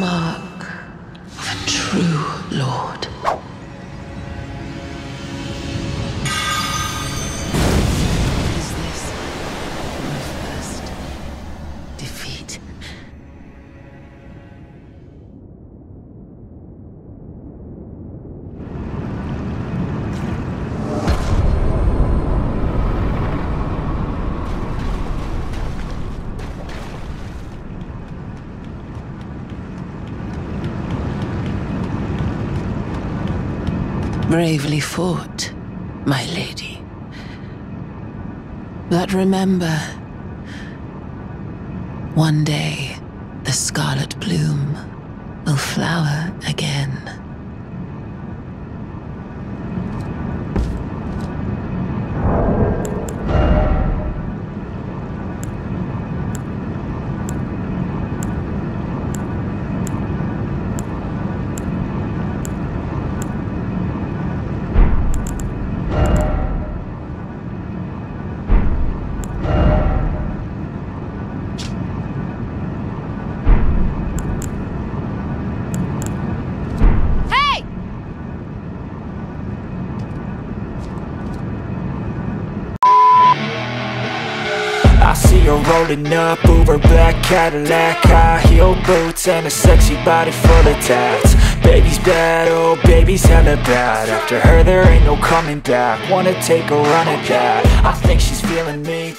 Mark. Bravely fought, my lady. But remember, one day the scarlet bloom will flower again. Up, Uber black Cadillac High heel boots and a sexy body full of tats. Baby's bad, oh baby's hella bad. After her there ain't no coming back. Wanna take a run at that. I think she's feeling me